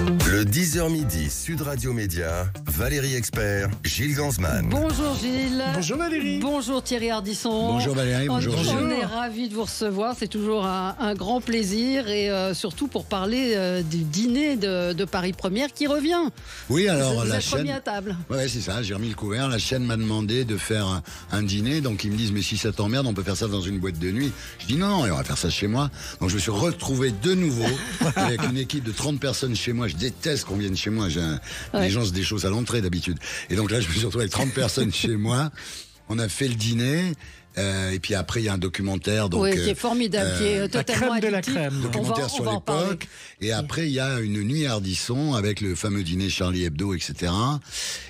Le 10h midi, Sud Radio Média, Valérie Expert, Gilles Ganzmann. Bonjour Gilles. Bonjour Valérie. Bonjour Thierry Ardisson. Bonjour Valérie, On- bonjour On, Gilles. est ravis de vous recevoir, c'est toujours un, un grand plaisir et euh, surtout pour parler euh, du dîner de, de Paris Première qui revient. Oui, vous alors vous la êtes remis chaîne. à table. Ouais, c'est ça, j'ai remis le couvert. La chaîne m'a demandé de faire un, un dîner. Donc ils me disent, mais si ça t'emmerde, on peut faire ça dans une boîte de nuit. Je dis non, non, on va faire ça chez moi. Donc je me suis retrouvé de nouveau avec une équipe de 30 personnes chez moi. Je déteste qu'on vienne chez moi. J'ai un- Ouais. Les gens se déchaussent à l'entrée d'habitude. Et donc là, je me suis retrouvé avec 30 personnes chez moi. On a fait le dîner. euh, et puis après, il y a un documentaire. Donc, oui, qui euh, est formidable, qui est la totalement crème de la crème. On va, documentaire on sur l'époque. Et après, il y a une nuit Ardisson avec le fameux dîner Charlie Hebdo, etc.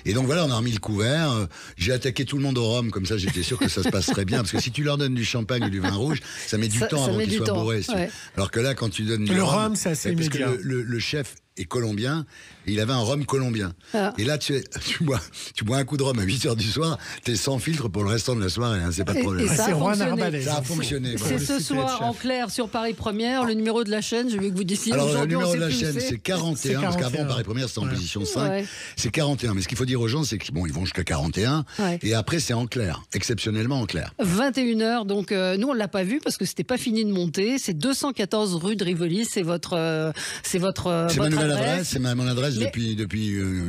Et donc voilà, on a remis le couvert. Euh, J'ai attaqué tout le monde au rhum, comme ça j'étais sûr que ça se passerait bien. Parce que si tu leur donnes du champagne ou du vin rouge, ça met du Ça- temps ça avant qu'ils soient bourrés. ouais. Alors que là, quand tu donnes du Le rhum, c'est assez parce que immédiat. le, le- le chef est colombien, et il avait un rhum colombien. Ah. Et là, tu, es- tu, bois, tu bois un coup de rhum à 8 heures du soir, t'es sans filtre pour le restant de la soirée, hein, c'est pas de Et- problème. et ça c'est a fonctionné. Ça a fonctionné. C'est voilà. ce soir en clair sur Paris Première, le numéro de la chaîne. J'ai vu que vous disiez Alors le numéro de la chaîne c'est. c'est 41, parce 41. qu'avant Paris Première c'était en Ouais. position 5, Ouais. c'est 41. Mais ce qu'il faut dire aux gens c'est qu'ils bon, ils vont jusqu'à 41 Ouais. et après c'est en clair, exceptionnellement en clair. 21h, donc euh, nous on l'a pas vu parce que c'était pas fini de monter. C'est 214 rue de Rivoli, c'est votre, euh, c'est votre, euh, votre nouvelle adresse. adresse, c'est ma, mon adresse Mais- depuis depuis euh,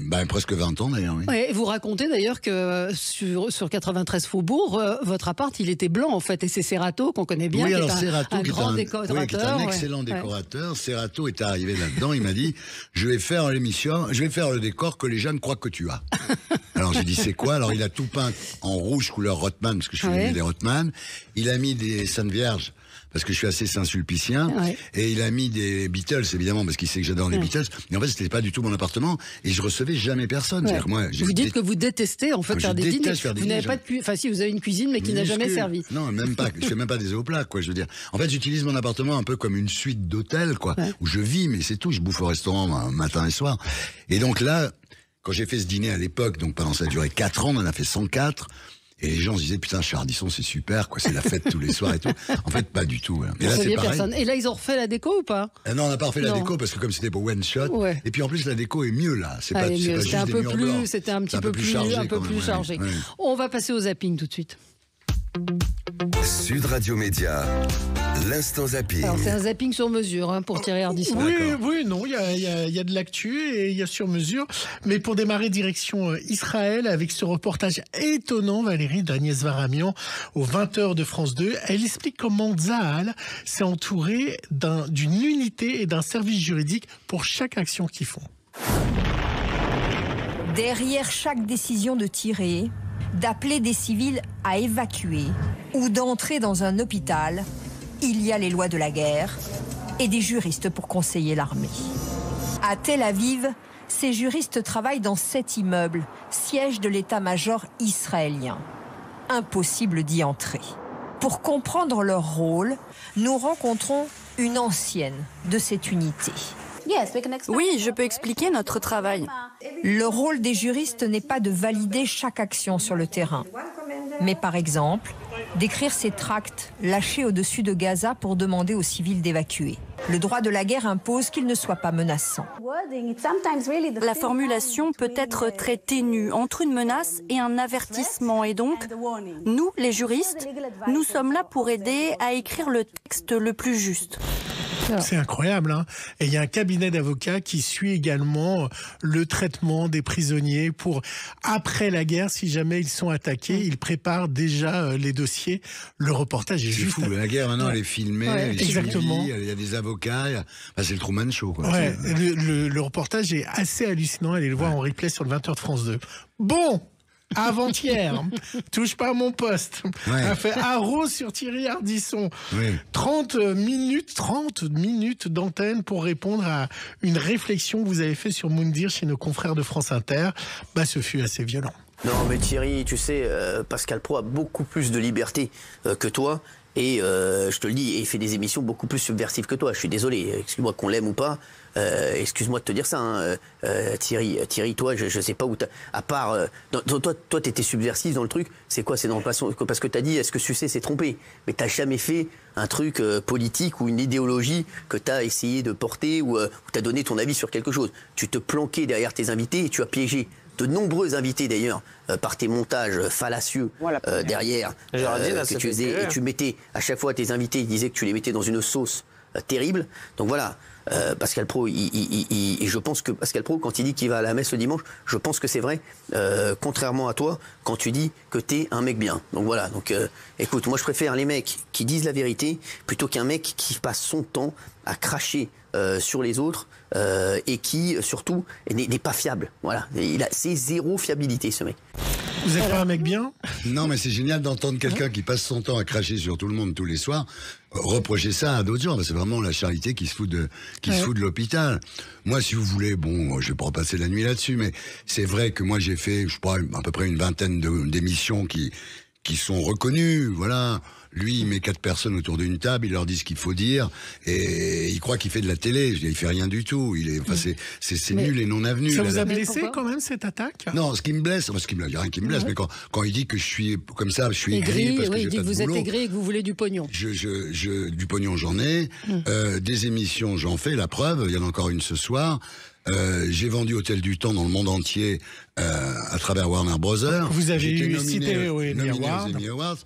ben, presque 20 ans d'ailleurs. Oui. Ouais, et vous racontez d'ailleurs que euh, sur, sur 93 Faubourg, euh, votre appart, il était blanc en fait, et c'est Serrato qu'on connaît bien, oui, qui alors est un, Serrato, un qui, est grand un, décorateur. oui, qui est un excellent Ouais. décorateur, Serrato est arrivé là-dedans, il m'a dit Je vais faire l'émission, je vais faire le décor que les jeunes croient que tu as. alors j'ai dit C'est quoi Alors il a tout peint en rouge couleur Rothman, parce que je suis venu des Rothman. Il a mis des Saintes Vierges. Parce que je suis assez Saint-Sulpicien. Ouais. Et il a mis des Beatles, évidemment, parce qu'il sait que j'adore les Ouais. Beatles. Mais en fait, c'était pas du tout mon appartement. Et je recevais jamais personne. Ouais. Moi, Vous dites que vous détestez en fait faire des dîners. faire des vous n'avez pas de cu- enfin si vous avez une cuisine mais qui n'a jamais servi. Non, même pas. je fais même pas des eaux plats, quoi. Je veux dire. En fait, j'utilise mon appartement un peu comme une suite d'hôtels, quoi, Ouais. où je vis, mais c'est tout. Je bouffe au restaurant matin et soir. Et donc là, quand j'ai fait ce dîner à l'époque, donc pendant ça a duré 4 ans, on en a fait 104. Et les gens se disaient, putain, chez Ardisson, c'est super, quoi, c'est la fête tous les soirs et tout. En fait, pas du tout. voilà. Et là, c'est personne. Et là ils ont refait la déco ou pas? Ah non, on n'a pas refait la déco parce que comme c'était pour one shot. Ouais. Et puis en plus, la déco est mieux là. C'est Ah, pas, c'est mieux. pas juste un des peu murs plus, c'était un petit peu plus, chargé, un peu plus même, ouais, chargé. ouais. On va passer au zapping tout de suite. Sud Radio Média, l'instant zapping. Alors c'est un zapping sur mesure hein, pour Thierry Ardisson. Oui, oui, non, il y a, il y a- il y a de l'actu et il y a sur mesure. Mais pour démarrer, direction euh, Israël avec ce reportage étonnant, Valérie d'Agnès Varamian aux 20h de France 2. Elle explique comment Zahal s'est entouré d'un- d'une unité et d'un service juridique pour chaque action qu'ils font. Derrière chaque décision de tirer, d'appeler des civils à évacuer ou d'entrer dans un hôpital, il y a les lois de la guerre et des juristes pour conseiller l'armée. À Tel Aviv, ces juristes travaillent dans cet immeuble, siège de l'état-major israélien. Impossible d'y entrer. Pour comprendre leur rôle, nous rencontrons une ancienne de cette unité. Oui, je peux expliquer notre travail. Le rôle des juristes n'est pas de valider chaque action sur le terrain, mais par exemple, d'écrire ces tracts lâchés au-dessus de Gaza pour demander aux civils d'évacuer. Le droit de la guerre impose qu'ils ne soient pas menaçants. La formulation peut être très ténue entre une menace et un avertissement. Et donc, nous, les juristes, nous sommes là pour aider à écrire le texte le plus juste. C'est incroyable. Hein et il y a un cabinet d'avocats qui suit également le traitement des prisonniers pour, après la guerre, si jamais ils sont attaqués, ils préparent déjà euh, les dossiers. Le reportage est C'est juste... fou. La guerre maintenant, elle est filmée, Ouais, elle est exactement. suivie, Il y a des avocats. il y a- enfin, c'est le Truman Show, quoi. Ouais, le, le- le reportage est assez hallucinant. Allez le voir en replay sur le 20h de France 2. Bon avant-hier, touche pas à mon poste, Ouais. a fait haro sur Thierry Ardisson. Oui. 30 minutes, 30 minutes d'antenne pour répondre à une réflexion que vous avez fait sur Moundir chez nos confrères de France Inter. Bah, ce fut assez violent. Non, mais Thierry, tu sais, euh, Pascal Pro a beaucoup plus de liberté euh, que toi. Et euh, je te le dis, il fait des émissions beaucoup plus subversives que toi. Je suis désolé, excuse-moi qu'on l'aime ou pas. Euh, excuse-moi de te dire ça, hein, euh, euh, Thierry. Thierry, toi, je, je sais pas où t'as. À part, euh, dans- toi, toi, t'étais subversif dans le truc. C'est quoi C'est dans le passé parce que t'as dit, est-ce que succès s'est trompé? Mais t'as jamais fait un truc euh, politique ou une idéologie que t'as essayé de porter ou où t'as donné ton avis sur quelque chose. Tu te planquais derrière tes invités et tu as piégé de nombreux invités d'ailleurs euh, par tes montages euh, fallacieux euh, derrière a que tu faisais et tu mettais à chaque fois tes invités ils disaient que tu les mettais dans une sauce euh, terrible. Donc voilà euh, Pascal Pro il, il- il- il- et je pense que Pascal Pro quand il dit qu'il va à la messe le dimanche je pense que c'est vrai euh, contrairement à toi quand tu dis que t'es un mec bien. Donc voilà donc euh, écoute moi je préfère les mecs qui disent la vérité plutôt qu'un mec qui passe son temps à cracher euh, sur les autres euh, et qui surtout n'est pas fiable voilà il a c'est zéro fiabilité ce mec Vous êtes pas un mec bien? Non, mais c'est génial d'entendre quelqu'un qui passe son temps à cracher sur tout le monde tous les soirs, reprocher ça à d'autres gens. C'est vraiment la charité qui se fout de, qui se fout de l'hôpital. Moi, si vous voulez, bon, je vais pas repasser la nuit là-dessus, mais c'est vrai que moi j'ai fait, je crois, à peu près une vingtaine de- d'émissions qui, qui sont reconnues, voilà. Lui, il met quatre personnes autour d'une table, il leur dit ce qu'il faut dire, et il croit qu'il fait de la télé. Je dis, il fait rien du tout. Il est, enfin, c'est, c'est, c'est nul et non avenu. Ça vous a blessé quand même cette attaque? Non, ce qui me blesse, parce qu'il me il y a rien qui me blesse, mais quand, quand il dit que je suis comme ça, je suis aigri Aigri, parce que il dit pas que de vous êtes boulot. aigri et que vous voulez du pognon. Je, je, je, du pognon, j'en ai. Euh, des émissions, j'en fais. La preuve, il y en a encore une ce soir. Euh, j'ai vendu Hôtel du Temps dans le monde entier euh, à travers Warner Brothers. Vous avez eu cité Awards.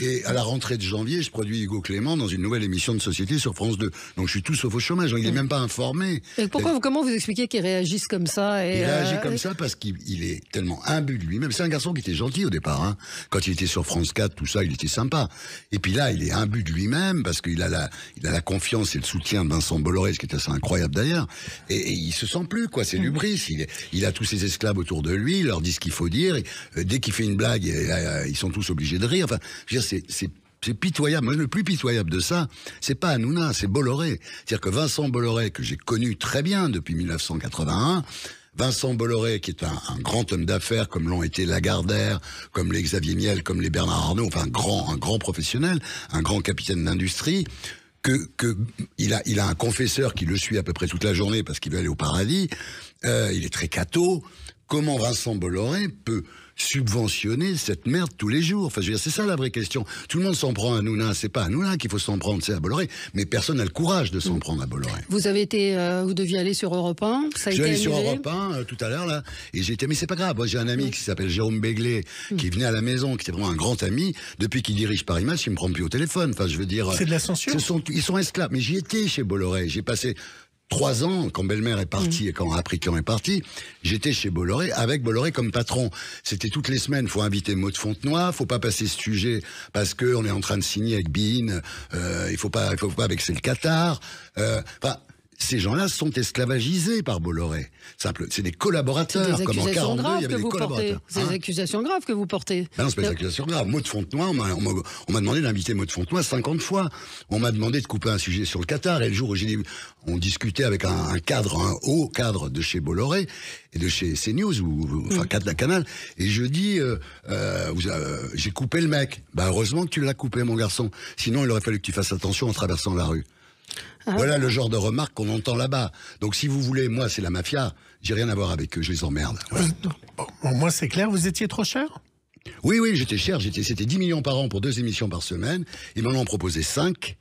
Et à la rentrée de janvier, je produis Hugo Clément dans une nouvelle émission de société sur France 2. Donc je suis tout sauf au chômage. Il n'est même pas informé. Et pourquoi, vous- comment vous expliquez qu'ils réagissent comme ça et, Il réagit euh, comme ça parce qu'il il est tellement imbu de lui-même. C'est un garçon qui était gentil au départ. Hein. Quand il était sur France 4, tout ça, il était sympa. Et puis là, il est imbu de lui-même parce qu'il a la, il a la confiance et le soutien de Vincent Bolloré, ce qui est assez incroyable d'ailleurs. Et, et il se sent plus, quoi. C'est l'ubris. Il, il a tous ses esclaves autour de lui. Il leur dit ce qu'il faut dire. Et, euh, dès qu'il fait une blague, euh, ils sont tous obligés de rire. Enfin, je c'est, c'est pitoyable. Le plus pitoyable de ça, c'est pas Hanouna, c'est Bolloré. C'est-à-dire que Vincent Bolloré, que j'ai connu très bien depuis 1981, Vincent Bolloré, qui est un, grand homme d'affaires, comme l'ont été Lagardère, comme les Xavier Niel, comme les Bernard Arnault, enfin un grand, un grand professionnel, un grand capitaine d'industrie, que il a, il a un confesseur qui le suit à peu près toute la journée parce qu'il veut aller au paradis. Euh, il est très catho. Comment Vincent Bolloré peut subventionner cette merde tous les jours Enfin, je veux dire, c'est ça la vraie question. Tout le monde s'en prend à Hanouna. C'est pas à Hanouna qu'il faut s'en prendre, c'est à Bolloré. Mais personne n'a le courage de s'en prendre à Bolloré. Vous avez été, euh, vous deviez aller sur Europe 1, ça a Je été aller sur. Europe 1 euh, tout à l'heure là, et j'ai été, mais c'est pas grave. Moi j'ai un ami qui s'appelle Jérôme Béglé, qui venait à la maison, qui était vraiment un grand ami. Depuis qu'il dirige Paris Match, il me prend plus au téléphone. Enfin, je veux dire, C'est de la censure ce sont, ils sont esclaves. Mais j'y étais chez Bolloré. J'ai passé trois ans quand Belle-Mère est partie et quand Aprican est parti. J'étais chez Bolloré avec Bolloré comme patron. C'était toutes les semaines. Faut inviter Maud Fontenoy. Faut pas passer ce sujet parce que on est en train de signer avec Bein. Euh, il faut pas, il faut pas vexer le Qatar. Euh, Enfin. Ces gens-là sont esclavagisés par Bolloré. Simple, c'est des collaborateurs. des Comme en accusations 42, il y avait des vous portez. collaborateurs. C'est Hein des accusations graves que vous portez. ben non, c'est pas des Euh, accusations graves. Maud Fontenoy, on m'a, demandé d'inviter Maud Fontenoy 50 fois. On m'a demandé de couper un sujet sur le Qatar. Et le jour où j'ai dit, on discutait avec un, un cadre, un haut cadre de chez Bolloré et de chez CNews, ou, enfin, cadre Canal. Et je dis, euh, euh, euh, j'ai coupé le mec. Bah, heureusement que tu l'as coupé, mon garçon. Sinon, il aurait fallu que tu fasses attention en traversant la rue. Ah. Voilà le genre de remarques qu'on entend là-bas. Donc, si vous voulez, moi, c'est la mafia. J'ai rien à voir avec eux. Je les emmerde. Voilà. Bon, bon, moi c'est clair, vous étiez trop cher? Oui, oui, j'étais cher. J'étais, c'était 10 millions par an pour deux émissions par semaine. Ils m'en ont proposé 5.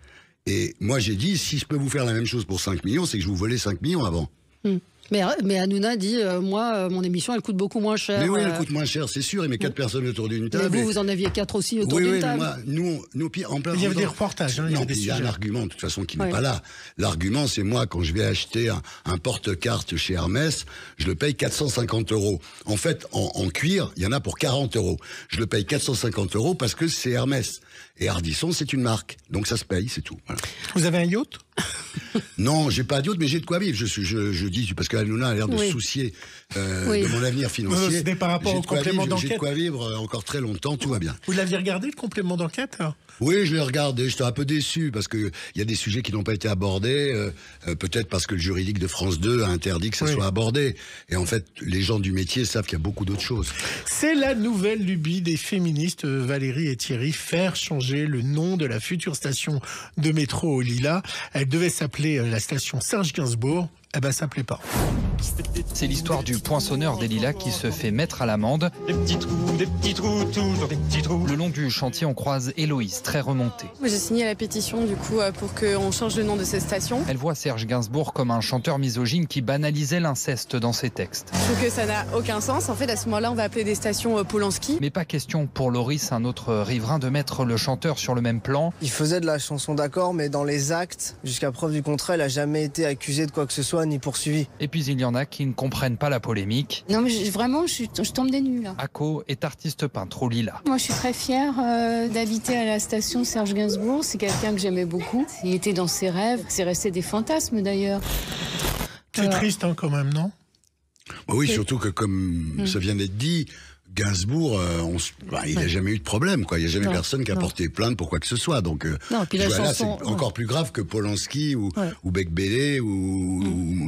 Et moi, j'ai dit, si je peux vous faire la même chose pour 5 millions, c'est que je vous volais 5 millions avant. Mais, mais Hanouna dit, euh, moi, euh, mon émission, elle coûte beaucoup moins cher. mais oui, elle euh, coûte moins cher, c'est sûr. Et mes quatre personnes autour d'une mais table. vous, et- vous en aviez quatre aussi autour oui, d'une oui, mais table. moi, nous, nous, en plein Il y avait des reportages, hein, non, il y a un argument, de toute façon, qui n'est pas là. L'argument, c'est moi, quand je vais acheter un, un porte-carte chez Hermès, je le paye 450 euros. En fait, en, en cuir, il y en a pour 40 euros. Je le paye 450 euros parce que c'est Hermès. Et Ardisson, c'est une marque. Donc ça se paye, c'est tout. Voilà. Vous avez un yacht? Non, j'ai pas d'yacht, mais j'ai de quoi vivre. Je, suis- je, je dis, parce que Hanouna a l'air de Oui. se soucier euh, Oui. de mon avenir Non, financier. c'était par rapport au complément vivre, J'ai de d'enquête. quoi vivre euh, encore très longtemps, tout va bien. Vous l'aviez regardé, le complément d'enquête Oui, je l'ai regardé. J'étais un peu déçu parce que il y a des sujets qui n'ont pas été abordés. euh, Peut-être parce que le juridique de France 2 a interdit que ça Oui. soit abordé. Et en fait, les gens du métier savent qu'il y a beaucoup d'autres choses. C'est la nouvelle lubie des féministes Valérie et Thierry, faire changer le nom de la future station de métro au Lila. Elle devait s'appeler la station Serge Gainsbourg. Eh ben, ça plaît pas. C'est l'histoire du poinçonneur des Lilas qui se fait mettre à l'amende. Des petits trous, des petits trous, toujours des petits trous. Le long du chantier, on croise Héloïse, très remontée. J'ai signé la pétition du coup euh, pour qu'on change le nom de cette station. Elle voit Serge Gainsbourg comme un chanteur misogyne qui banalisait l'inceste dans ses textes. Je trouve que ça n'a aucun sens. En fait, à ce moment-là, on va appeler des stations euh, Polanski. Mais pas question pour Loris, un autre riverain, de mettre le chanteur sur le même plan. Il faisait de la chanson d'accord, mais dans les actes, jusqu'à preuve du contraire, il a jamais été accusé de quoi que ce soit ni poursuivi. Et puis il y en a qui ne comprennent pas la polémique. Non, mais je- vraiment, je, tombe des nues là. Ako est artiste peintre au Lila. Moi, je suis très fière euh, d'habiter à la station Serge Gainsbourg. C'est quelqu'un que j'aimais beaucoup. Il était dans ses rêves. C'est resté des fantasmes d'ailleurs. C'est triste hein, quand même, non? Bah Oui, surtout que comme Hmm. ça vient d'être dit, Gainsbourg, euh, on s- bah, il n'a Ouais. jamais eu de problème. Quoi. Il n'y a jamais Non, personne qui a non. porté plainte pour quoi que ce soit. Donc, euh, Non, puis la c'est ouais. encore plus grave que Polanski ou, Ouais. ou ou,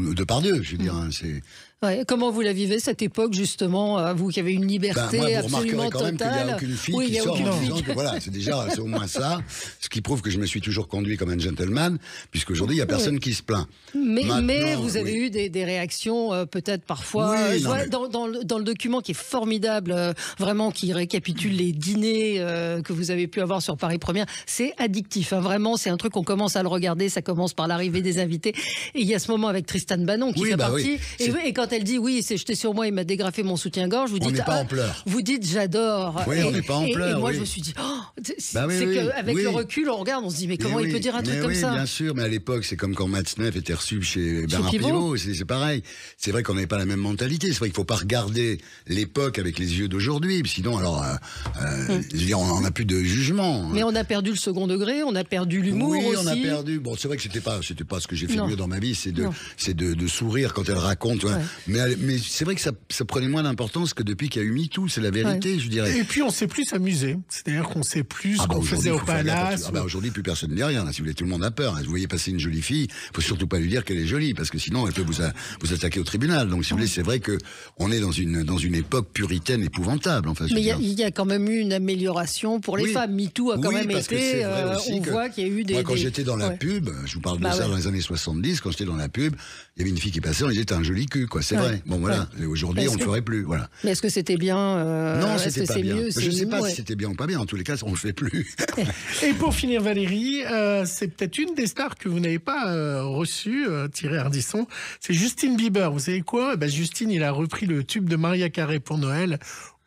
ou Depardieu. Je veux dire, hein, c'est. Ouais, comment vous la vivez cette époque justement, euh, vous qui avez une Bah, liberté moi, vous absolument quand même qu'il n'y totale a aucune fille Oui, il qui sort en fille. disant que voilà, c'est déjà c'est au moins ça, ce qui prouve que je me suis toujours conduit comme un gentleman, puisqu'aujourd'hui il n'y a personne qui se plaint. Mais, vous avez oui. eu des, des réactions euh, peut-être parfois. Oui, euh, je non, vois mais- dans, dans le, dans le document qui est formidable, euh, vraiment qui récapitule les dîners que vous avez pu avoir sur Paris Première, c'est addictif. hein, vraiment, c'est un truc qu'on commence à le regarder. Ça commence par l'arrivée des invités. Et il y a ce moment avec Tristan Bannon qui fait bah partie. et quand elle dit oui, c'est jeté sur moi, il m'a dégrafé mon soutien-gorge, vous On dites n'est pas ah, en pleurs. Vous dites j'adore. Oui, Et- on n'est pas en et- pleurs, Et moi oui. je me suis dit, oh, c'est Bah oui, qu'avec le recul, on regarde, on se dit mais comment Mais il peut dire un truc mais comme ça Bien sûr, mais à l'époque, c'est comme quand Matzneff était reçu chez Bernard Pivot. C'est pareil. C'est vrai qu'on n'avait pas la même mentalité. C'est vrai qu'il faut pas regarder l'époque avec les yeux d'aujourd'hui, sinon, alors, euh, euh, dire, on n'a plus de jugement. Mais on a perdu le second degré, on a perdu l'humour oui, aussi. on a perdu. Bon, c'est vrai que c'était pas, c'était pas ce que j'ai fait Non. mieux dans ma vie, c'est de, c'est de, de sourire quand elle raconte. Ouais. Mais, mais c'est vrai que ça, ça prenait moins d'importance que depuis qu'il y a eu MeToo, c'est la vérité, je dirais. Et puis on sait plus s'amuser. C'est-à-dire qu'on sait plus ce Ah bah qu'on faisait au palace. Ah bah aujourd'hui, plus personne ne dit rien. là. Si vous voulez, tout le monde a peur. hein. Vous voyez passer une jolie fille, faut surtout pas lui dire qu'elle est jolie, parce que sinon, elle peut vous, a- vous attaquer au tribunal. Donc, si vous voulez, c'est vrai que on est dans une dans une époque puritaine épouvantable. Enfin, Mais il y, a- dire. il y a quand même eu une amélioration pour les Oui. femmes. MeToo a quand Oui, même été. euh, on voit qu'il y a eu des. Moi, quand des- j'étais dans la Ouais. pub, je vous parle de Bah ça ouais. dans les années 70, quand j'étais dans la pub, il y avait une fille qui passait, on disait t'as un joli cul, quoi. C'est Ouais. vrai. Bon, voilà. Et aujourd'hui, on ne que- le ferait plus. Voilà. Mais est-ce que c'était bien euh, non, est-ce c'était que pas c'est bien. mieux je sais pas ouais. si c'était bien ou pas bien. En tous les cas, on le fait plus. Et pour finir, Valérie, euh, c'est peut-être une des stars que vous n'avez pas euh, reçue, euh, Thierry Ardisson. C'est Justine Bieber. Vous savez quoi? Bah, Justine, il a repris le tube de Maria Carré pour Noël.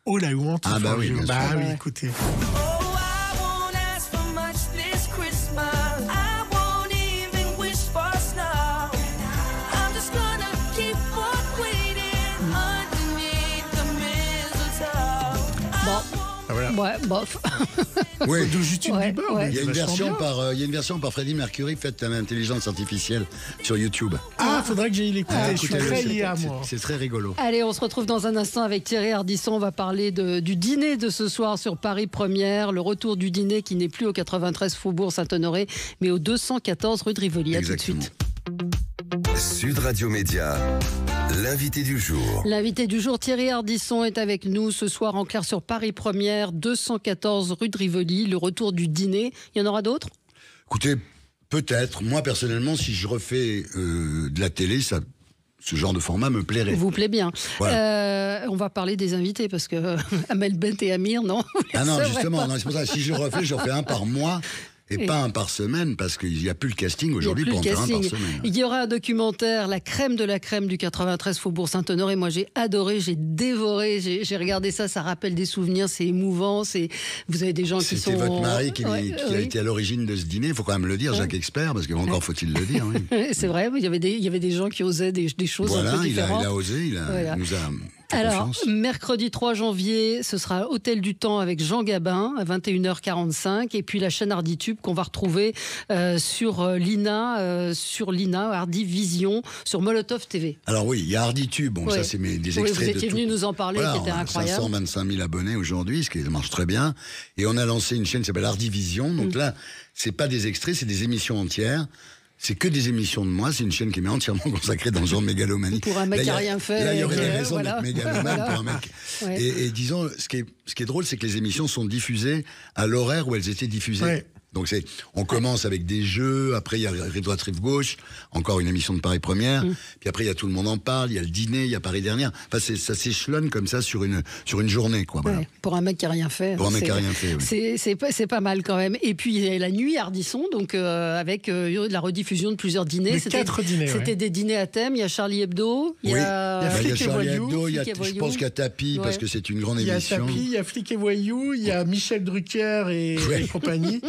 Oh la honte. Ah bah oui, bien Bah sûr. oui, Ouais. écoutez. Ouais, bof. oui. De Justine Ouais, Bieber. ouais. mais Il y, a une version par, euh, il y a une version par Freddie Mercury faite à l'intelligence artificielle sur YouTube. Ah, faudrait que j'aille l'écouter. je suis écoutez-le, très c'est- lié à c'est- moi. C'est très rigolo. Allez, on se retrouve dans un instant avec Thierry Ardisson. On va parler de- du dîner de ce soir sur Paris Première. Le retour du dîner qui n'est plus au 93 Faubourg Saint-Honoré, mais au 214 rue de Rivoli. À tout de suite. Sud Radio Média, l'invité du jour. L'invité du jour, Thierry Ardisson, est avec nous ce soir en clair sur Paris Première, 214 rue de Rivoli. Le retour du dîner. Il y en aura d'autres? Écoutez, peut-être. Moi, personnellement, si je refais euh, de la télé, ça, ce genre de format me plairait. Vous plaît bien. Voilà. Euh, on va parler des invités parce que Amel Bent et Amir, non? Ah non, justement, c'est pour ça. Si je refais, je refais un par mois et, pas un par semaine parce qu'il n'y a plus le casting aujourd'hui pour en le faire un par semaine. Il y aura un documentaire, la crème de la crème du 93 Faubourg Saint-Honoré. Moi, j'ai adoré, j'ai dévoré, j'ai regardé ça. Ça rappelle des souvenirs, c'est émouvant. C'est vous avez des gens qui sont. C'était votre mari qui, Ouais, qui a été à l'origine de ce dîner, il faut quand même le dire, Jacques Expert, parce qu'encore faut-il le dire. oui. C'est vrai, il y avait des, il y avait des gens qui osaient des, des choses un Voilà, peu il a, différentes. il a osé, il, a, Voilà. nous a Alors, confiance. mercredi 3 janvier, ce sera Hôtel du Temps avec Jean Gabin à 21h45. Et puis la chaîne Arditube qu'on va retrouver euh, sur euh, l'INA, euh, sur l'INA, Hardy Vision, sur Molotov TV. Alors oui, il y a Hardy Tube. Bon, ça c'est mes, des Oui, extraits vous étiez de venu tout- nous en parler, Voilà, qui était on a incroyable. 525 000 abonnés aujourd'hui, ce qui marche très bien. Et on a lancé une chaîne qui s'appelle Hardy Vision. Mm. Donc là, c'est pas des extraits, c'est des émissions entières. C'est que des émissions de moi. C'est une chaîne qui m'est entièrement consacrée dans le genre de mégalomanie. Pour un mec Là, qui a rien fait, Là, il y aurait des est- raisons voilà. d'être mégalomane Voilà. pour un mec. Ouais. Et, et disons, ce qui est, ce qui est drôle, c'est que les émissions sont diffusées à l'horaire où elles étaient diffusées. Ouais. Donc c'est, on commence avec des jeux, après il y a Rive droite, Rive gauche, encore une émission de Paris Première, Mm. puis après il y a tout le monde en parle, il y a le dîner, il y a Paris Dernière. Enfin c'est, ça s'échelonne comme ça sur une, sur une journée, quoi. Voilà. Ouais, pour un mec qui a rien fait. Pour un mec c'est- qui a rien fait, oui. C'est c'est pas, c'est pas mal quand même. Et puis il y a la nuit Ardisson, donc euh, avec euh, la rediffusion de plusieurs dîners. De C'était- quatre dîners, C'était ouais. des dîners à thème. Il y a Charlie Hebdo, il y Oui. a, Il y a Bah, il y a Charlie Voyou, Hebdo, il y a, je pense qu'il y a Tapi, parce que c'est une grande Il y a émission. Tapi, il y a Flic et Voyou, il y a Michel Drucker et, Ouais. et compagnie,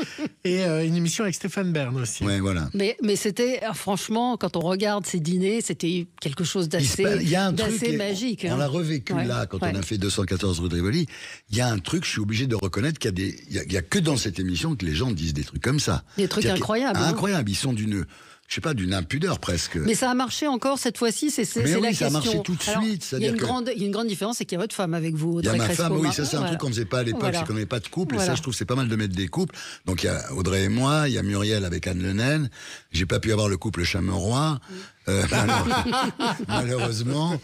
et euh, une émission avec Stéphane Bern aussi. Ouais, voilà. Mais, mais c'était, ah, franchement, quand on regarde ces dîners, c'était quelque chose d'assez il y a un truc, d'assez et magique. On hein. l'a revécu Ouais, là, quand ouais. on a fait 214 rue de Rivoli. Il y a un truc, je suis obligé de reconnaître qu'il y a des, il y a, il y a que dans cette émission que les gens disent des trucs comme ça. Des trucs incroyables, hein. Incroyables. Ils sont d'une, je sais pas, d'une impudeur presque. Mais ça a marché encore cette fois-ci, c'est oui, la ça a question. marché tout de suite, Il y, a une que- grande, y a une grande différence, c'est qu'il y a votre femme avec vous. Il y a ma Crespo femme, oui, Marin. ça c'est un truc qu'on faisait pas à l'époque, Voilà. c'est qu'on n'avait pas de couple, et ça je trouve c'est pas mal de mettre des couples. Donc il y a Audrey et moi, il y a Muriel avec Anne Lenaine, j'ai pas pu avoir le couple Chameroy, euh, malheure- malheureusement,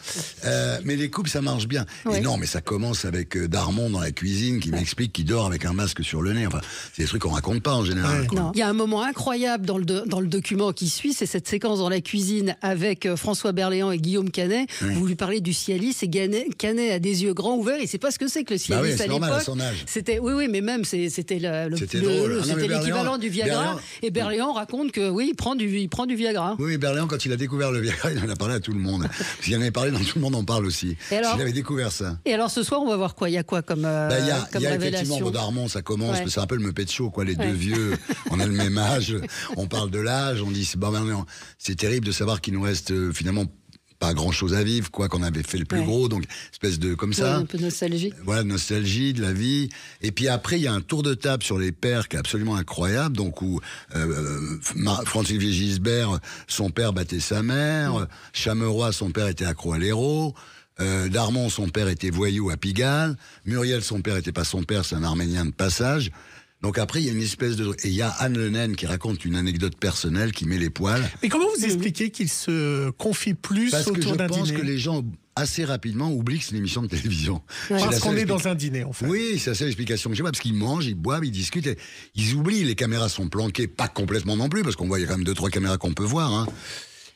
Euh, mais les couples ça marche bien. Et non, mais ça commence avec euh, Darmon dans la cuisine qui m'explique qu'il dort avec un masque sur le nez, enfin c'est des trucs qu'on raconte pas en général. Non. Il y a un moment incroyable dans le, dans le document qui suit, c'est cette séquence dans la cuisine avec euh, François Berléand et Guillaume Canet. Oui. Vous lui parlez du Cialis et Canet, a des yeux grands ouverts, il ne sait pas ce que c'est que le Bah Cialis oui, c'est à normal, à l'époque. son âge. C'était oui oui, mais même c'était le- l'équivalent du Viagra. Berléand- Et Berléand raconte que oui, il prend du il prend du Viagra. Oui, Berléand, quand il a découvert le Viagra, il en a parlé à tout le monde. Qu'il en avait parlé, dans tout le monde en parle aussi. Alors il avait découvert ça. Et alors ce soir, on va voir quoi? Il y a quoi comme, euh, Bah, Il y a, comme y a effectivement ça commence, Ouais. mais c'est un peu le Muppet Show, quoi. Les Ouais. deux vieux, on a le même âge, on parle de l'âge, on dit, ben, non, c'est terrible de savoir qu'il nous reste euh, finalement pas grand chose à vivre, quoi, qu'on avait fait le plus Ouais. gros, donc espèce de comme Ouais, ça. un peu nostalgique. Voilà, nostalgie, de la vie. Et puis après, il y a un tour de table sur les pères qui est absolument incroyable, donc où euh, Mar- Francis Gisbert, son père battait sa mère, Chameroy, son père était accro à l'héros, euh, Darmon, son père était voyou à Pigalle, Muriel, son père était pas son père, c'est un Arménien de passage. Donc après, il y a une espèce de... Et il y a Anne Le Naine qui raconte une anecdote personnelle qui met les poils. Mais comment vous expliquez qu'il se confie plus Parce que autour je d'un pense dîner que les gens assez rapidement oublient que c'est une émission de télévision. Parce qu'on est dans un dîner, en fait. Oui, c'est la seule explication que j'ai pas, parce qu'ils mangent, ils boivent, ils discutent, et ils oublient, les caméras sont planquées, pas complètement non plus, parce qu'on voit il y a quand même deux, trois caméras qu'on peut voir, hein.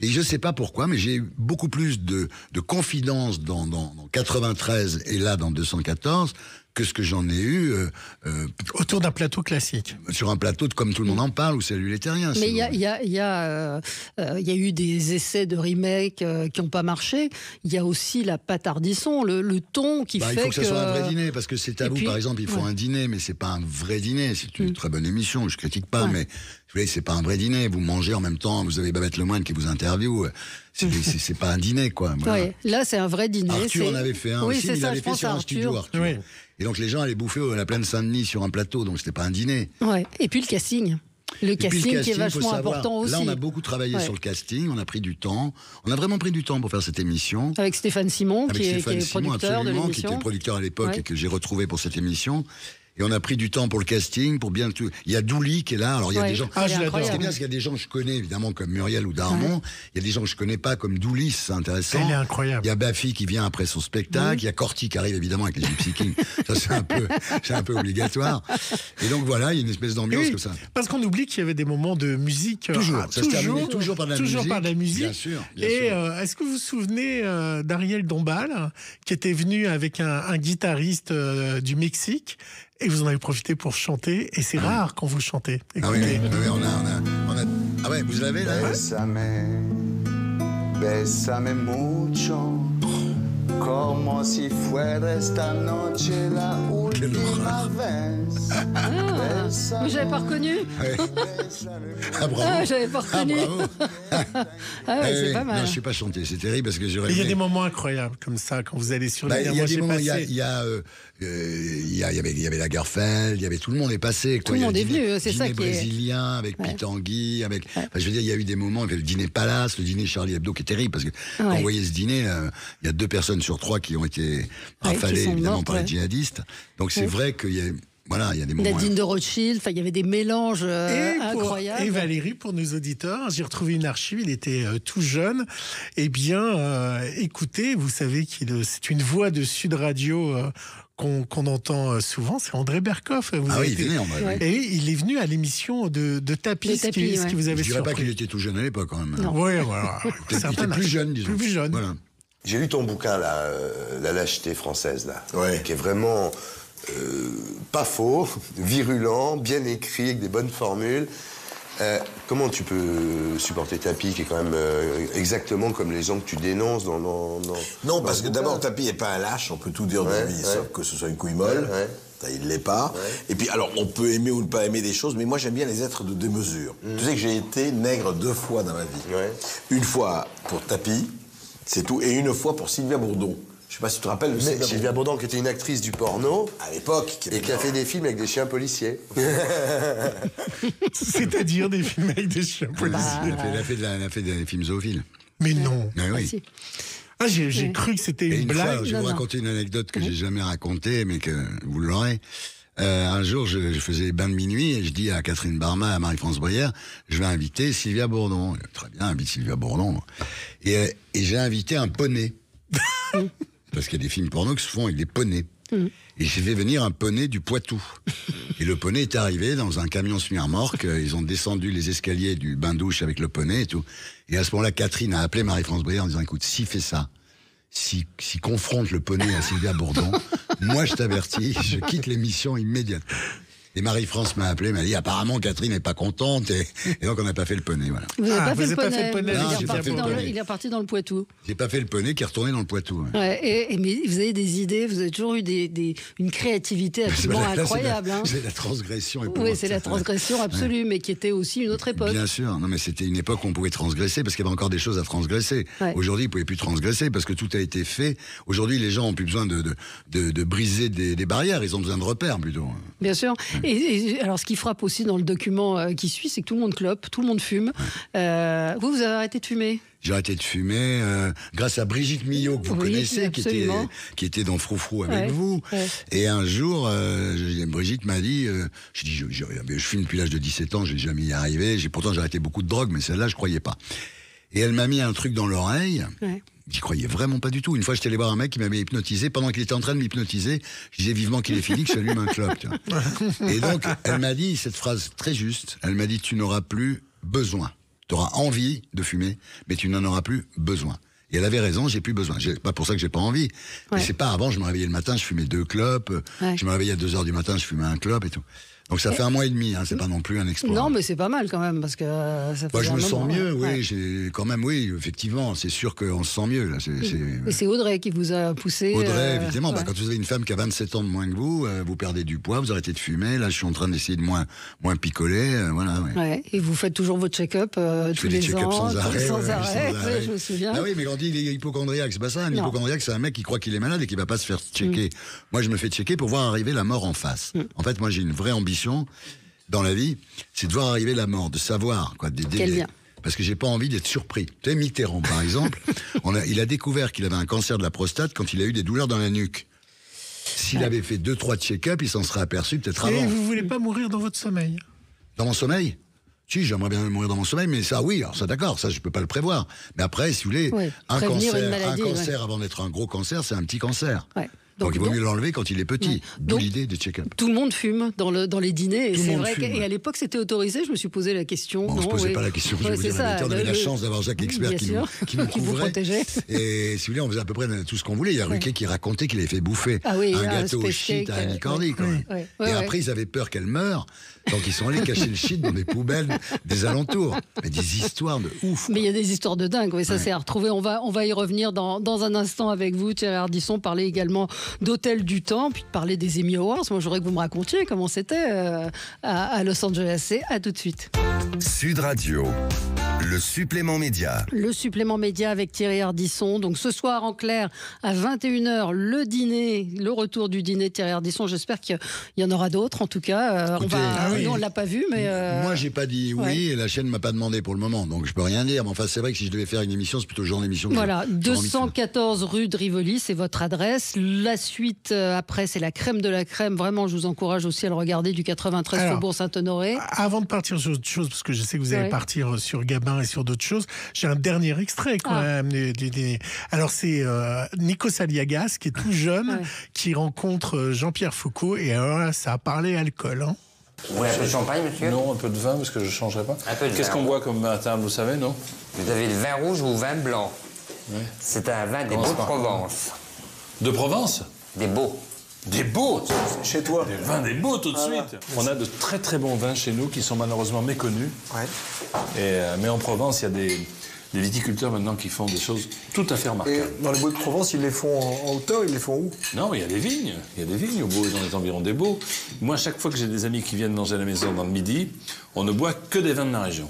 Et je sais pas pourquoi, mais j'ai eu beaucoup plus de, de confidence dans, dans, dans 93 et là dans 214 que ce que j'en ai eu euh, euh, Autour d'un plateau classique. sur un plateau de comme tout le monde en parle ou Salut les terriens. Mais il y a, il y, a, il y, a, euh, euh, il y a eu des essais de remake euh, qui n'ont pas marché. Il y a aussi la patardisson, le, le ton qui Bah, il fait faut que ça soit un vrai dîner parce que c'est à Et vous puis- par exemple il faut ouais. un dîner mais c'est pas un vrai dîner c'est une Mm. très bonne émission je critique pas Ouais. mais voyez c'est pas un vrai dîner vous mangez en même temps vous avez Babette Lemoine qui vous interviewe c'est pas un dîner quoi voilà. Là, c'est un vrai dîner. Arthur en avait fait un oui, aussi, il ça, avait je fait sur un studio, Arthur. Et donc les gens allaient bouffer à la plaine Saint-Denis sur un plateau, donc c'était pas un dîner. Ouais. Et puis le casting. Le puis, casting, qui est vachement important aussi. Là, on a beaucoup travaillé Ouais. sur le casting, on a pris du temps. On a vraiment pris du temps pour faire cette émission. Avec Stéphane Simon, Avec qui, est, Stéphane qui est Simon, producteur de absolument, qui était l'émission. le producteur à l'époque Ouais. et que j'ai retrouvé pour cette émission. Et on a pris du temps pour le casting, pour bien tout. Il y a Douli qui est là. Alors il y a Ouais. des gens. Ah, je Ce qui est l'adore. bien, c'est qu'il y a des gens que je connais évidemment comme Muriel ou Darmon. Il y a des gens que je connais pas comme Douli, c'est intéressant. Elle est incroyable. Il y a Bafi qui vient après son spectacle. Il y a Corti qui arrive évidemment avec les Gypsy Kings. Ça c'est un peu, c'est un peu obligatoire. Et donc voilà, il y a une espèce d'ambiance Oui, comme ça. Parce qu'on oublie qu'il y avait des moments de musique. euh, Toujours, ah, ça se terminait toujours par de la toujours musique. par de la musique. Bien sûr, bien Et sûr. euh, est-ce que vous vous souvenez euh, d'Ariel Dombal, qui était venu avec un, un guitariste euh, du Mexique et vous en avez profité pour chanter. Et c'est rare quand vous chantez. Ah oui, oui, oui, on a, on a, on a- Ah ouais, vous l'avez là Bésame, bésame mucho, Como si fuera esta noche la última vez. Ah, mais j'avais pas reconnu. Ah, bravo. Ah, j'avais pas reconnu. Ah, ouais, Eh c'est oui, pas mal. Non, je suis pas chanté, c'est terrible parce que j'aurais. Il y a des moments incroyables comme ça quand vous allez sur Bah, les il y a des moments, il y a, y a, euh, euh, il y avait, il y avait Lagerfeld, il y avait tout le monde est passé. quoi. Tout le monde est venu, c'est ça qui est- brésilien avec Pitangui, avec. enfin, je veux dire, il y a eu des moments, il y avait le dîner Palace, le dîner Charlie Hebdo qui est terrible parce que quand Ouais. on voyait ce dîner, euh, il y a deux personnes sur trois qui ont été sont évidemment mortes, par les ouais. djihadistes. Donc c'est Ouais. vrai qu'il y a, voilà, il y a des moments. Nadine de Rothschild, enfin, il y avait des mélanges euh, Et, pour- incroyables. et Valérie, pour nos auditeurs, j'ai retrouvé une archive, il était euh, tout jeune. Eh bien, euh, écoutez, vous savez qu'il euh, c'est une voix de Sud Radio euh, qu'on entend euh, souvent, c'est André Berkoff. Vous Ah avez oui, il André, oui. Et il est venu à l'émission de, de Tapis, ce qui- Tapis, ce qui ouais. vous avait Je dirais pas qu'il était tout jeune à l'époque quand même. Oui, voilà. Il était- plus jeune, disons. Plus jeune. Voilà. J'ai lu ton bouquin, là, euh, La lâcheté française, là, qui est vraiment euh, pas faux, virulent, bien écrit, avec des bonnes formules. Euh, comment tu peux supporter Tapi, qui est quand même exactement comme les gens que tu dénonces dans... dans, dans- Non, parce ce que d'abord, Tapi n'est pas un lâche, on peut tout dire de lui, ouais. sauf que ce soit une couille molle. Il l'est pas. Et puis, alors, on peut aimer ou ne pas aimer des choses, mais moi, j'aime bien les êtres de démesure. Mm. Tu sais que j'ai été nègre deux fois dans ma vie. Une fois pour Tapi, c'est tout, et une fois pour Sylvia Bourdon. Je sais pas si tu te rappelles de Mais Sylvia, Sylvia Bourdon, qui était une actrice du porno. À l'époque. Et qui a fait des films avec des chiens policiers. C'est-à-dire des films avec des chiens policiers. Il a fait, il a fait de la- il a fait des films zoophiles. Mais non. Ah oui. si. Ah, j'ai cru que c'était Et une, une blague. fois, je vais vous raconter une anecdote que j'ai jamais racontée, mais que vous l'aurez. Euh, un jour, je, je faisais les bains de minuit et je dis à Catherine Barma, à Marie-France Brière, je vais inviter Sylvia Bourdon. Très bien, invite Sylvia Bourdon. Et, euh, et j'ai invité un poney. Parce qu'il y a des films porno qui se font avec des poneys. Et j'ai fait venir un poney du Poitou. Et le poney est arrivé dans un camion semi-remorque. euh, Ils ont descendu les escaliers du bain-douche avec le poney et tout. Et à ce moment-là, Catherine a appelé Marie-France Brière en disant, écoute, s'il fait ça, s'il s'il confronte le poney à Sylvia Bourdon, moi je t'avertis, je quitte l'émission immédiatement. Et Marie-France m'a appelé, m'a dit apparemment Catherine n'est pas contente et, et donc on n'a pas fait le poney. Voilà. Vous n'avez Ah, pas, vous fait le poney. poney, il, non, est le dans le, poney. il est reparti dans le Poitou. J'ai pas fait le poney qui est retourné dans le Poitou. ouais. Ouais, et, et- mais vous avez des idées, vous avez toujours eu des, des- une créativité absolument Là, c'est la- incroyable. hein. C'est la transgression. Oui, c'est la transgression absolue, mais qui était aussi une autre époque. Bien sûr, non mais c'était une époque où on pouvait transgresser parce qu'il y avait encore des choses à transgresser. Ouais. Aujourd'hui, ne pouvaient plus transgresser parce que tout a été fait. Aujourd'hui, les gens ont plus besoin de, de, de, de briser des, des barrières, ils ont besoin de repères plutôt. Bien sûr. Et, et alors, ce qui frappe aussi dans le document euh, qui suit, c'est que tout le monde clope, tout le monde fume. Euh, vous, vous avez arrêté de fumer? J'ai arrêté de fumer euh, grâce à Brigitte Millot que vous Oui, connaissez, qui était, absolument. qui était dans Froufrou avec Ouais, vous. ouais. Et un jour, euh, Brigitte m'a dit, euh, je dis, je, je, je fume depuis l'âge de 17 ans, j'ai jamais y arrivé. J'ai pourtant j'ai arrêté beaucoup de drogue, mais celle-là, je croyais pas. Et elle m'a mis un truc dans l'oreille. Ouais. J'y croyais vraiment pas du tout. Une fois, j'étais allé voir un mec qui m'avait hypnotisé. Pendant qu'il était en train de m'hypnotiser, je disais vivement qu'il est fini, que je allume un clope. tu vois. Et donc, elle m'a dit cette phrase très juste. Elle m'a dit, tu n'auras plus besoin. Tu auras envie de fumer, mais tu n'en auras plus besoin. Et elle avait raison, j'ai plus besoin. J'ai- Pas pour ça que j'ai pas envie. Mais c'est pas avant, je me réveillais le matin, je fumais deux clopes. Ouais. Je me réveillais à 2 heures du matin, je fumais un clope et tout. Donc ça fait un mois et demi, hein, c'est pas non plus un exploit. Non, mais c'est pas mal quand même, parce que euh, ça fait Moi, je un me sens mieux, oui. J'ai quand même, oui, effectivement, c'est sûr qu'on se sent mieux là. C'est, c'est- Et c'est Audrey qui vous a poussé. Audrey, euh, évidemment. Bah, quand vous avez une femme qui a 27 ans de moins que vous, euh, vous perdez du poids, vous arrêtez de fumer. Là, je suis en train d'essayer de moins, moins picoler. euh, voilà. ouais. Et vous faites toujours votre check-up tous les check-ups ans, sans arrêt. sans arrêt, sans arrêt. je me souviens. Ah oui, mais quand on dit il est hypochondriaque, c'est pas ça. Un Non. hypochondriaque, c'est un mec qui croit qu'il est malade et qui va pas se faire checker. Mm. Moi, je me fais checker pour voir arriver la mort en face. En fait, moi, j'ai une vraie ambition dans la vie, c'est de voir arriver la mort, de savoir quoi, des Quel délais. bien. Parce que j'ai pas envie d'être surpris. Tu sais, Mitterrand, par exemple, on a, il a découvert qu'il avait un cancer de la prostate quand il a eu des douleurs dans la nuque. S'il avait fait deux, trois check-up, il s'en serait aperçu peut-être Et avant. vous voulez pas mourir dans votre sommeil Dans mon sommeil Si, j'aimerais bien mourir dans mon sommeil, mais ça, oui, alors ça, d'accord, ça, je peux pas le prévoir. Mais après, si vous voulez, Ouais, un prévenir cancer, une maladie, un ouais. cancer avant d'être un gros cancer, c'est un petit cancer. Ouais. Donc, il vaut donc- mieux l'enlever quand il est petit. D'où Donc- l'idée des check-up. Tout le monde fume dans, le, dans les dîners. Et c'est vrai fume, que- et ouais. à l'époque, c'était autorisé. Je me suis posé la question. Bon, on non, se posait oui. pas la question, Ouais, vous la ça. On le- avait la chance d'avoir Jacques Expert qui nous, sûr. qui nous Qui couvrait. protégeait. Et si vous voulez, on faisait à peu près tout ce qu'on voulait. Il y a Ruquet qui racontait qu'il avait fait bouffer Ah oui, un un gâteau au shit à Annie Cordy, Et après, ils avaient peur qu'elle meure. Donc, ils sont allés cacher le shit dans des poubelles des alentours. Mais des histoires de ouf. Mais il y a des histoires de dingue, oui, ça Ouais. c'est à retrouver. On va, on va y revenir dans, dans un instant avec vous, Thierry Ardisson, parler également d'Hôtel du Temps, puis de parler des Emmy Awards. Moi, je voudrais que vous me racontiez comment c'était euh, à, à Los Angeles. C'est à tout de suite. Sud Radio, le supplément média. Le supplément média avec Thierry Ardisson. Donc ce soir en clair à 21h, le dîner, le retour du dîner Thierry Ardisson. J'espère qu'il y en aura d'autres en tout cas. Euh, on va, ah oui. nous, on l'a pas vu, mais euh, Moi, j'ai pas dit oui ouais. et la chaîne m'a pas demandé pour le moment. Donc, je peux rien dire. Mais enfin, c'est vrai que si je devais faire une émission, c'est plutôt le genre d'émission Voilà, j'ai- j'aurais envie de faire. 214 rue de Rivoli, c'est votre adresse. La suite euh, après, c'est la crème de la crème. Vraiment, je vous encourage aussi à le regarder du 93 Alors, Faubourg Saint-Honoré. Avant de partir sur autre chose, parce que je sais que vous allez Ouais. partir sur Gabin et sur d'autres choses, j'ai un dernier extrait quand Ah. même. des- des- des- Alors c'est euh, Nico Saliagas qui est tout jeune, qui rencontre euh, Jean-Pierre Foucault et alors là, ça a parlé alcool. Hein. Oui, un peu de champagne, monsieur? Non, un peu de vin, parce que je ne changerai pas. Un peu de Qu'est-ce qu'on boit comme vin à table, vous savez, non? Vous avez le vin rouge ou le vin blanc? C'est un vin des Beaux de Provence. De Provence? Des beaux. Des beaux Chez toi Des vins des beaux, tout de suite On a de très très bons vins chez nous qui sont malheureusement méconnus. Et, euh, mais en Provence, il y a des, des viticulteurs maintenant qui font des choses tout à fait remarquables. Et dans les bois de Provence, ils les font en, en hauteur, ils les font où? Non, il y a des vignes. Il y a des vignes au beau, dans les environs des beaux. Moi, chaque fois que j'ai des amis qui viennent manger à la maison dans le midi, on ne boit que des vins de la région.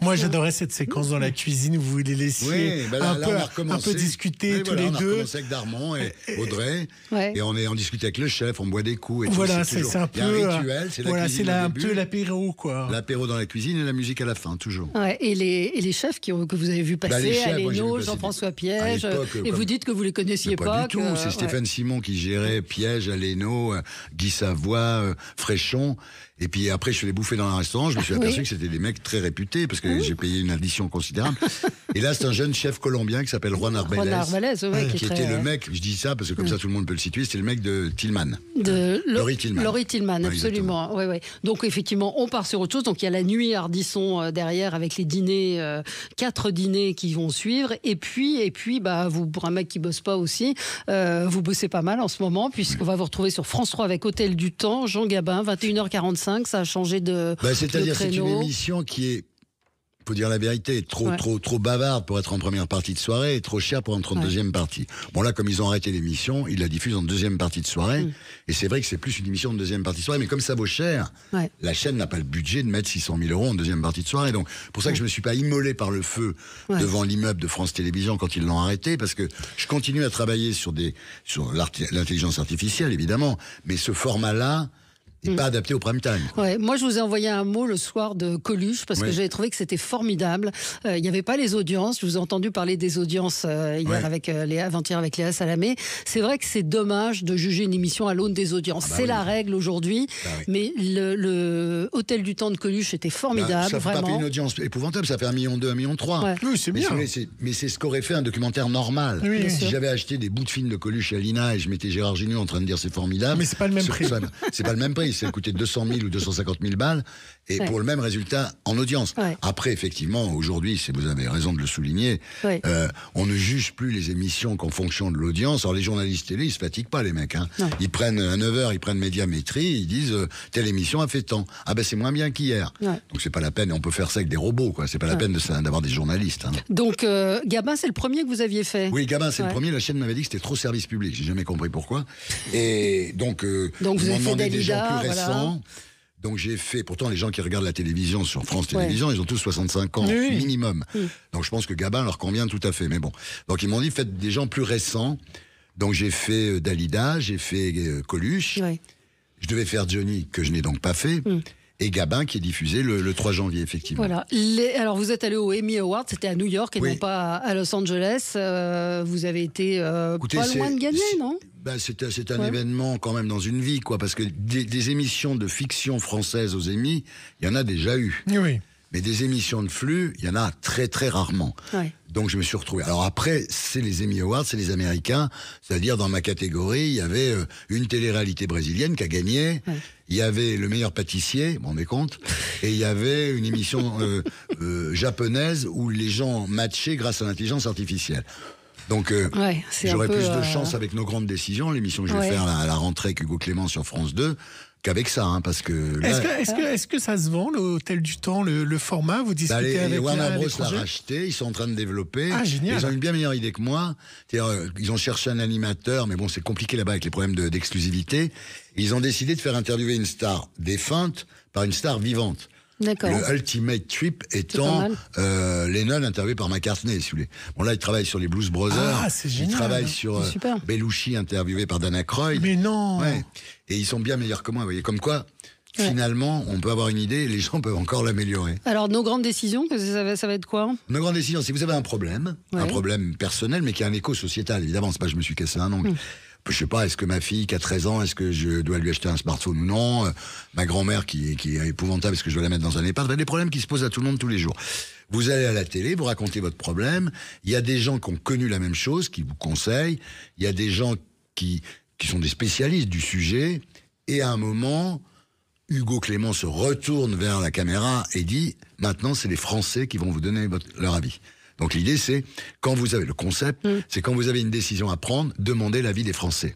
Moi, j'adorais cette séquence dans la cuisine où vous les laissiez Oui, ben là, un, là, peu, on a un recommencé. peu discuter Oui, tous voilà, les on a deux. recommencé avec Darmon et Audrey. Ouais. Et on, est, on discute avec le chef, on boit des coups. Et tout, Voilà, c'est un Il y a peu. un euh, rituel, c'est la voilà, cuisine c'est la- un début, peu l'apéro, quoi. L'apéro dans la cuisine et la musique à la fin, toujours. Ouais, et, les, et les chefs qui que vous avez vu passer, Bah, les chefs, Aléno, Jean-François Piège, et vous dites que vous les connaissiez Pas, pas. du tout, c'est. Stéphane Simon qui gérait Piège, Aléno, euh, Guy Savoie, euh, Fréchon. Et puis après, je suis allé bouffer dans un restaurant, je me suis Oui. aperçu que c'était des mecs très réputés, parce que j'ai payé une addition considérable. et là, c'est un jeune chef colombien qui s'appelle Juan Arbeles. Juan Arbeles, ouais, qui était très- le mec, je dis ça parce que comme ça tout le monde peut le situer, c'était le mec de Tillman. De Lo- Laurie Tillman. Laurie Tillman, absolument. Ouais, ouais. Donc effectivement, on part sur autre chose. Donc il y a la nuit Ardisson euh, derrière avec les dîners, euh, quatre dîners qui vont suivre. Et puis, et puis, bah vous pour un mec qui bosse pas aussi, euh, vous bossez pas mal en ce moment puisqu'on va vous retrouver sur France 3 avec Hôtel du Temps, Jean Gabin, 21h45. Ça a changé de, Bah, C'est-à-dire c'est une émission qui est, faut dire la vérité, trop Ouais. trop trop bavarde pour être en première partie de soirée et trop cher pour être en Ouais. deuxième partie. Bon là, comme ils ont arrêté l'émission, ils la diffusent en deuxième partie de soirée. Mm. Et c'est vrai que c'est plus une émission de deuxième partie de soirée, mais comme ça vaut cher, Ouais. la chaîne n'a pas le budget de mettre 600 000 euros en deuxième partie de soirée. Donc pour ça que je me suis pas immolé par le feu devant l'immeuble de France Télévisions quand ils l'ont arrêté, parce que je continue à travailler sur des sur l'intelligence artificielle évidemment, mais ce format-là Mm. pas adapté au prime time. Ouais, moi, je vous ai envoyé un mot le soir de Coluche parce que j'avais trouvé que c'était formidable. Euh, Il n'y avait pas les audiences. Je vous ai entendu parler des audiences euh, hier Ouais. avec euh, Léa, avant-hier avec Léa Salamé. C'est vrai que c'est dommage de juger une émission à l'aune des audiences. Ah bah c'est oui. la règle aujourd'hui. Bah oui. Mais le, le Hôtel du Temps de Coluche était formidable, Bah, ça fait pas vraiment. une audience épouvantable, ça fait un million deux, un million trois. Ouais. Oui, c'est Mais bien. Mais c'est ce qu'aurait fait un documentaire normal. Oui, bien si j'avais acheté des bouts de films de Coluche et Alina et je mettais Gérard Jugnot en train de dire c'est formidable. Mais c'est pas le même prix. C'est pas le même prix. Ça coûtait 200 000 ou 250 000 balles et Ouais. pour le même résultat en audience. Ouais. Après, effectivement, aujourd'hui, c'est- vous avez raison de le souligner, Ouais. euh, on ne juge plus les émissions qu'en fonction de l'audience. Alors les journalistes télé, ils se fatiguent pas, les mecs. Hein. Ils prennent à 9h, ils prennent médiamétrie, ils disent euh, telle émission a fait tant. Ah ben c'est moins bien qu'hier. Donc c'est pas la peine, on peut faire ça avec des robots, quoi. C'est pas la peine de d'avoir des journalistes. hein. Donc, euh, Gabin, c'est le premier que vous aviez fait? Oui, Gabin, c'est le premier. La chaîne m'avait dit que c'était trop service public. J'ai jamais compris pourquoi. Et donc, euh, Donc, vous avez fait demandé des gens Dalida, voilà. récents. Donc j'ai fait, pourtant les gens qui regardent la télévision sur France Ouais. Télévisions, ils ont tous 65 ans Oui. minimum. Donc je pense que Gabin leur convient tout à fait. Mais bon, donc ils m'ont dit faites des gens plus récents. Donc j'ai fait euh, Dalida, j'ai fait euh, Coluche. Ouais. Je devais faire Johnny que je n'ai donc pas fait. Mm. Et Gabin qui est diffusé le, le 3 janvier effectivement. Voilà. Les- alors, vous êtes allé au Emmy Awards, c'était à New York et Oui. non pas à Los Angeles. Euh, vous avez été euh, Écoutez, pas c'est- loin de gagner, non? Bah, c'est c'est un Ouais. événement quand même dans une vie, quoi, parce que des, des émissions de fiction française aux Emmy, il y en a déjà eu. Oui. Mais des émissions de flux, il y en a très très rarement. Ouais. Donc je me suis retrouvé. Alors après, c'est les Emmy Awards, c'est les Américains. C'est-à-dire dans ma catégorie, il y avait euh, une télé-réalité brésilienne qui a gagné. Il y avait le meilleur pâtissier, vous vous rendez compte Et il y avait une émission euh, euh, japonaise où les gens matchaient grâce à l'intelligence artificielle. Donc euh, Ouais, j'aurais plus de chance avec nos grandes décisions, l'émission que je vais faire à la, à la rentrée avec Hugo Clément sur France 2, qu'avec ça, hein, parce que Est-ce que, est-ce que, est-ce que ça se vend, l'hôtel du temps, le, le format? Vous discutez bah, les, les avec Warner la- Bros l'a racheté, ils sont en train de développer. Ah, génial. Ils ont une bien meilleure idée que moi. Euh, ils ont cherché un animateur, mais bon, c'est compliqué là-bas avec les problèmes de- d'exclusivité. Ils ont décidé de faire interviewer une star défunte par une star vivante. D'accord. Le Ultimate Trip étant euh, Lennon interviewé par McCartney, si vous voulez. Bon, là, il travaille sur les Blues Brothers. Ah, c'est il génial. travaille sur euh, interviewé par Dana Croyd. Mais non Ouais. Et ils sont bien meilleurs que moi, vous voyez. Comme quoi, Ouais. finalement, on peut avoir une idée et les gens peuvent encore l'améliorer. Alors, nos grandes décisions, que ça va, ça va être quoi Une grande décision, si vous avez un problème, Ouais. un problème personnel, mais qui a un écho sociétal, évidemment, c'est pas je me suis cassé un ongle. Je sais pas, est-ce que ma fille qui a 13 ans, est-ce que je dois lui acheter un smartphone ou non Euh, Ma grand-mère qui, est épouvantable, est-ce que je dois la mettre dans un EHPAD? Des problèmes qui se posent à tout le monde tous les jours. Vous allez à la télé, vous racontez votre problème. Il y a des gens qui ont connu la même chose, qui vous conseillent. Il y a des gens qui, qui sont des spécialistes du sujet. Et à un moment, Hugo Clément se retourne vers la caméra et dit maintenant c'est les Français qui vont vous donner leur avis. Donc l'idée c'est quand vous avez le concept, c'est quand vous avez une décision à prendre, demandez l'avis des Français.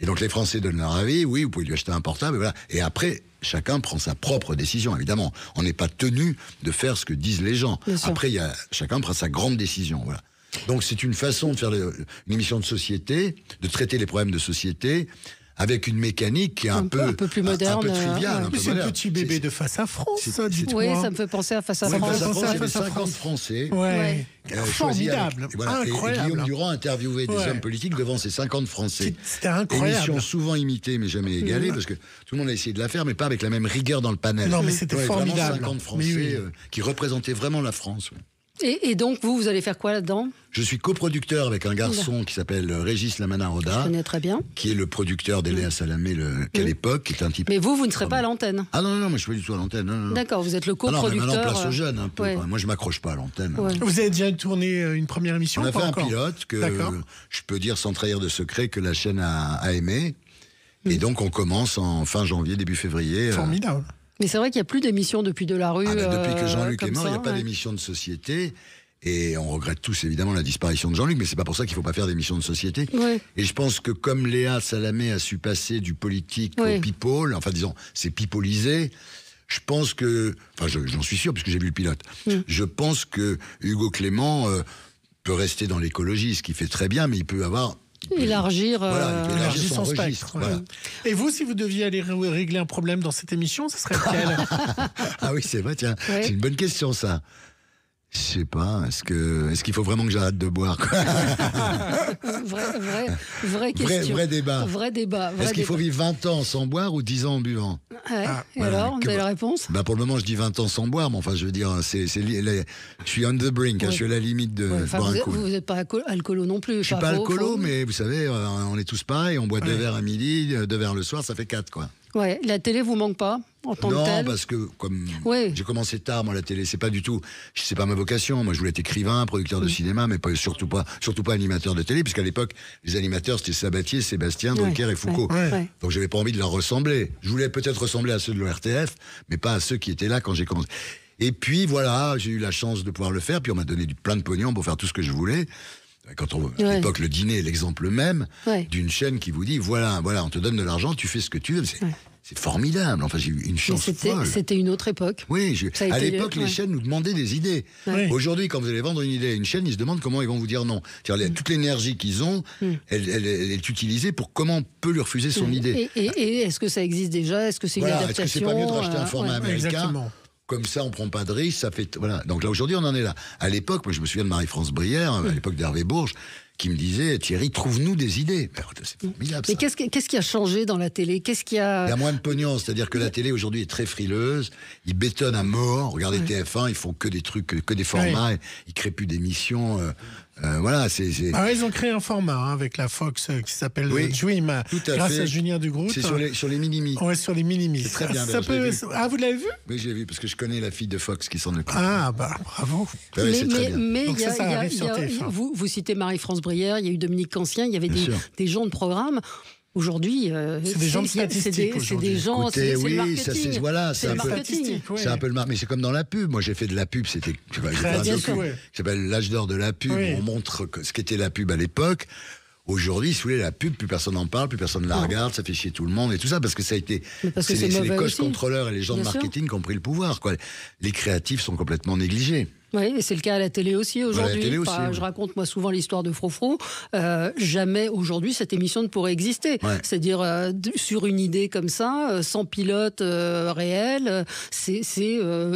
Et donc les Français donnent leur avis, oui, vous pouvez lui acheter un portable, et voilà. Et après, chacun prend sa propre décision, évidemment. On n'est pas tenu de faire ce que disent les gens. Après, il y a, chacun prend sa grande décision, voilà. Donc c'est une façon de faire le- une émission de société, de traiter les problèmes de société avec une mécanique qui est un, Un peu- un peu plus moderne, un, peu euh, triviale, ouais. un peu Mais c'est le moderne. petit bébé de face à France, ça, dites-moi. Oui, ça me fait penser à Face à Oui, France. Face à Face France, à il y avait France. 50 Français. Ouais. Euh, choisis avec- Formidable. et voilà. Et- Et, Incroyable. Guillaume Durand interviewait des Ouais. hommes politiques devant ces 50 Français. C'était incroyable. Émission souvent imitée, mais jamais égalée, Mhm. parce que tout le monde a essayé de la faire, mais pas avec la même rigueur dans le panel. Non, mais c'était Ouais, formidable. 50 Français Mais oui. euh, qui représentaient vraiment la France. ouais. Et, et donc, vous, vous allez faire quoi là-dedans? Je suis coproducteur avec un garçon qui s'appelle euh, Régis Lamana Je Roda, connais très bien. qui est le producteur d'Eléa Salamé, le, qu'à l'époque, qui est un type. Mais vous, vous ne serez pas à l'antenne. Ah non, non, non, moi je suis pas du tout à l'antenne. non, non, non. D'accord, vous êtes le Ah non, mais coproducteur. maintenant, place aux euh, jeunes un peu. ouais. quoi. Moi, je m'accroche pas à l'antenne. Ouais. Vous avez déjà tourné euh, une première émission On a pas fait un pilote que D'accord. je peux dire sans trahir de secret que la chaîne a, a aimé. Et donc on commence en fin janvier, début février. euh, Formidable. Mais c'est vrai qu'il n'y a plus d'émissions depuis de la rue. ah, depuis euh, que Jean-Luc est mort, il n'y a pas ouais. d'émission de société. Et on regrette tous évidemment la disparition de Jean-Luc, mais c'est pas pour ça qu'il faut pas faire d'émission de société. Ouais. Et je pense que comme Léa Salamé a su passer du politique Ouais. au people, enfin disons, c'est pipolisé, je pense que, enfin je- j'en suis sûr puisque j'ai vu le pilote, Mm. je pense que Hugo Clément euh, peut rester dans l'écologie, ce qui fait très bien, mais il peut avoir Élargir. Euh, élargir son, son spectre, registre. voilà. Et vous, si vous deviez aller ré- régler un problème dans cette émission, ce serait lequel? Ah oui, c'est vrai, tiens, Ouais. c'est une bonne question ça. Je sais pas, est-ce que est-ce qu'il faut vraiment que j'arrête de boire vrai, vrai, vraie Vrai- question. vrai débat. Vrai débat. vrai Est-ce qu'il faut vivre 20 ans sans boire ou 10 ans en buvant? Ouais. Et voilà, alors, vous que- avez la réponse? Bah pour le moment, je dis 20 ans sans boire, mais enfin, je veux dire, c'est, je suis on the brink, hein, je suis à la limite de Ouais, enfin, boire vous un coup. Vous n'êtes pas alco- alcoolo non plus. Je suis Enfin, pas alcoolo, mais vous savez, euh, on est tous pareils, on boit deux verres à midi, euh, deux verres le soir, ça fait quatre, quoi. Ouais, la télé vous manque pas en tant que Non, telle parce que comme j'ai commencé tard, moi la télé, c'est pas du tout, c'est pas ma vocation. Moi, je voulais être écrivain, producteur de cinéma, mais pas, surtout pas, surtout pas animateur de télé, puisqu'à l'époque, les animateurs c'était Sabatier, Sébastien, Drucker et Foucault. Donc j'avais pas envie de leur ressembler. Je voulais peut-être ressembler à ceux de l'ORTF, mais pas à ceux qui étaient là quand j'ai commencé. Et puis voilà, j'ai eu la chance de pouvoir le faire, puis on m'a donné du plein de pognon pour faire tout ce que je voulais. Quand on, à Ouais. l'époque, le dîner est l'exemple même Ouais. d'une chaîne qui vous dit voilà, voilà, on te donne de l'argent, tu fais ce que tu veux. C'est, formidable. Enfin, j'ai eu une chance c'était folle. c'était une autre époque. Oui, je- à l'époque, les ouais. chaînes nous demandaient des idées. Ouais. Aujourd'hui, quand vous allez vendre une idée à une chaîne, ils se demandent comment ils vont vous dire non. C'est-à-dire, les- toute l'énergie qu'ils ont, Mm. elle, elle- elle est utilisée pour comment on peut lui refuser son idée. Et, et- et est-ce que ça existe déjà? Est-ce que c'est Voilà, une est-ce que c'est adaptation pas mieux de racheter un euh, format ouais. américain Exactement. Comme ça, on prend pas de risque, ça fait voilà. Donc là aujourd'hui, on en est là. À l'époque, moi, je me souviens de Marie-France Brière, à l'époque d'Hervé Bourges, qui me disait Thierry, trouve-nous des idées. Ben, c'est formidable. Mais qu'est-ce qui, a changé dans la télé? Qu'est-ce qui a Il y a moins de pognon, c'est-à-dire que la télé aujourd'hui est très frileuse, ils bétonnent à mort. Regardez TF1, ils font que des trucs, que des formats, ils créent plus d'émissions. euh, Euh, voilà, c'est. c'est- Ah, ils ont créé un format hein, avec la Fox euh, qui s'appelle Oui, Dream, tout à grâce fait. à Julien Dugrout. C'est sur les, sur les mini-mi. Ouais, sur les mini-mis. C'est très bien, Ça peut... Ah, vous l'avez vu? Oui, j'ai vu, parce que je connais la fille de Fox qui s'en occupe. Ah, bah bravo. Ah oui, mais Donc il y a- ça, ça il y a- y sur a- TF1. vous, vous citez Marie-France Brière, il y a eu Dominique Cancien, il y avait des gens de programme. Aujourd'hui, euh, C'est des gens de c'est statistiques des- C'est des gens, Écoutez, le oui, marketing. ça c'est voilà, c'est un peu, marketing. c'est un peu le mar- mais c'est comme dans la pub. Moi, j'ai fait de la pub, c'était, s'appelle l'âge d'or de la pub. Oui. On montre ce qu'était la pub à l'époque. Aujourd'hui, si vous voulez, la pub, plus personne n'en parle, plus personne ne la regarde, ça fait chier tout le monde et tout ça parce que ça a été, Mais parce que c'est les, les aussi. contrôleurs et les gens de sûr. marketing qui ont pris le pouvoir. Quoi. Les créatifs sont complètement négligés. Oui, et c'est le cas à la télé aussi aujourd'hui. Enfin, oui. Je raconte moi souvent l'histoire de Frofro. Euh, jamais aujourd'hui cette émission ne pourrait exister. Ouais. C'est-à-dire euh, sur une idée comme ça, euh, sans pilote réel. C'est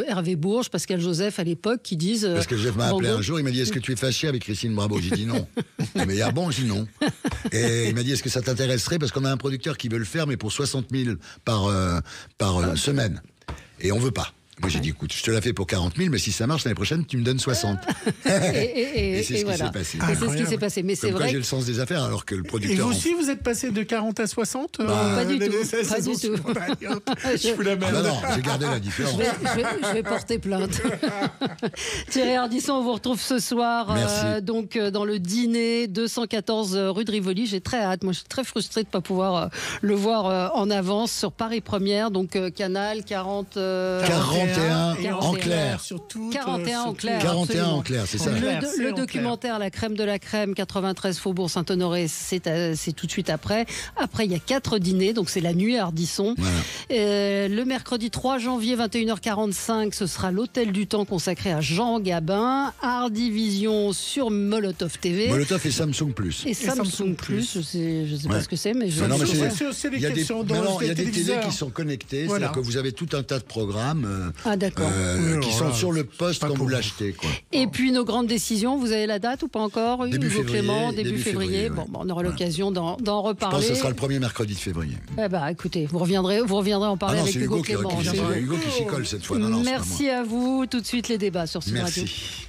Hervé Bourges, Pascal Joseph à l'époque qui disent. Parce que Jeff m'a appelé un jour, il m'a dit Est-ce que tu es fâché avec Christine Bravo? J'ai dit non. Il m'a dit Ah bon? J'ai dit non. Et il m'a dit Est-ce que ça t'intéresserait? Parce qu'on a un producteur qui veut le faire, mais pour 60 000 par, par euh, semaine. Et on veut pas. Moi j'ai dit Écoute, je te la fais pour 40 000, mais si ça marche l'année prochaine, tu me donnes 60. Et, et- et- Et c'est et ce qui s'est passé. Et c'est ce qui s'est passé. Mais c'est vrai. j'ai le sens des affaires, alors que le Et producteur. vous en- aussi, vous êtes passé de 40 à 60 Bah, Pas du tout, pas saisons du tout. Je vous la Ah mets. bah non, j'ai gardé la différence. Je vais, je vais- je vais porter plainte. Thierry Ardisson, on vous retrouve ce soir Merci. euh, donc euh, dans le dîner 214 rue de Rivoli. J'ai très hâte. Moi, je suis très frustrée de ne pas pouvoir euh, le voir euh, en avance sur Paris Première, donc euh, Canal 40. euh, 41 Et en clair. Sur tout, 41 en sur clair. 41 absolument. en clair, c'est ça. En Le, clair, do- c'est le en clair. documentaire La crème de la crème 93 Faubourg Saint-Honoré, c'est euh, c'est tout de suite après. Après, il y a quatre dîners, donc c'est la nuit à Ardisson. Voilà. Euh, le mercredi 3 janvier 21h45, ce sera l'hôtel du temps consacré à Jean Gabin. Hardivision sur Molotov TV. Molotov et Samsung Plus. Et Samsung, Samsung Plus, je sais, je sais pas Ouais. ce que c'est, mais je non, mais C'est- Il y a des, questions dans maintenant, le il y a des télés qui sont connectées, Voilà. c'est-à-dire que vous avez tout un tas de programmes euh, Ah d'accord. euh, Oui, qui voilà. sont sur le poste quand vous l'achetez. quoi. Et puis nos grandes décisions, vous avez la date ou pas encore Début Hugo février, Clément, début, début février. février, Bon, on aura l'occasion d'en Je pense reparler. que ce sera le premier mercredi de février. Eh ben, écoutez, vous reviendrez, vous reviendrez en Ah parler non, avec Hugo, Hugo Clément. c'est. Hugo qui s'y colle cette fois. Non, non. Merci à vous. Tout de suite les débats sur Sud Radio. Merci.